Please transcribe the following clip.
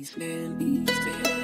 please, End, please,